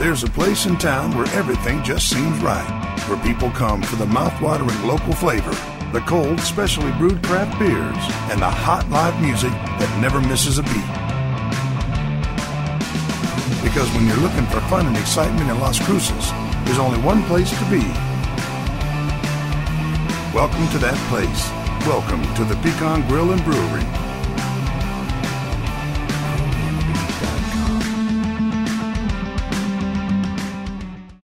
There's a place in town where everything just seems right, where people come for the mouthwatering local flavor, the cold, specially brewed craft beers, and the hot live music that never misses a beat. Because when you're looking for fun and excitement in Las Cruces, there's only one place to be. Welcome to that place. Welcome to the Pecan Grill and Brewery.